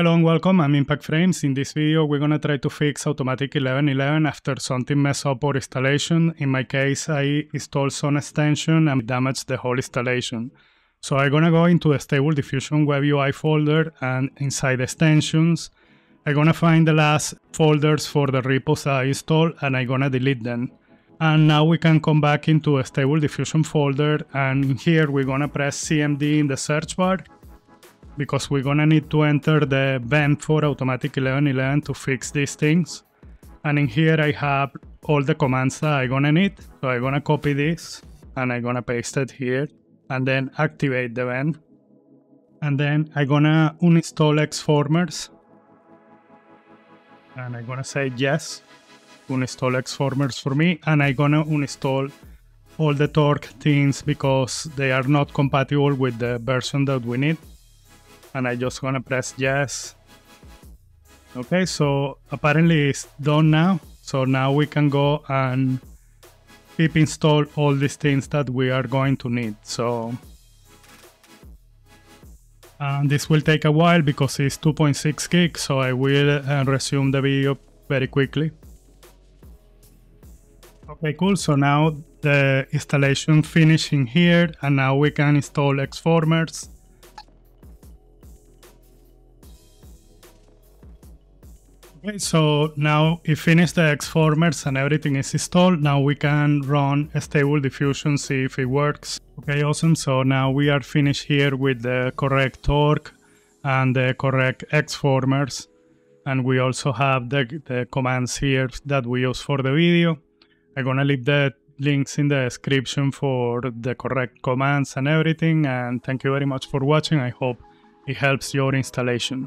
Hello and welcome, I'm Impact Frames. In this video, we're gonna try to fix Automatic 1111 after something messed up our installation. In my case, I installed some extension and damaged the whole installation. So I'm gonna go into the Stable Diffusion Web UI folder and inside extensions, I'm gonna find the last folders for the repos I installed and I'm gonna delete them. And now we can come back into a Stable Diffusion folder and here we're gonna press CMD in the search bar because we're gonna need to enter the venv for automatic 1111 to fix these things. And in here I have all the commands that I'm gonna need. So I'm gonna copy this and I'm gonna paste it here and then activate the venv. And then I'm gonna uninstall Xformers. And I'm gonna say yes, uninstall Xformers for me. And I'm gonna uninstall all the torch things because they are not compatible with the version that we need and I just gonna press yes. Okay, so apparently it's done now. So now we can go and pip install all these things that we are going to need. So and this will take a while because it's 2.6 gig, so I will uh, resume the video very quickly. Okay, cool. So now the installation finishing here, and now we can install Xformers. Okay, so now we finished the Xformers and everything is installed. Now we can run a stable diffusion, see if it works. Okay, awesome. So now we are finished here with the correct torch and the correct Xformers. And we also have the, the commands here that we use for the video. I'm gonna leave the links in the description for the correct commands and everything. And thank you very much for watching. I hope it helps your installation.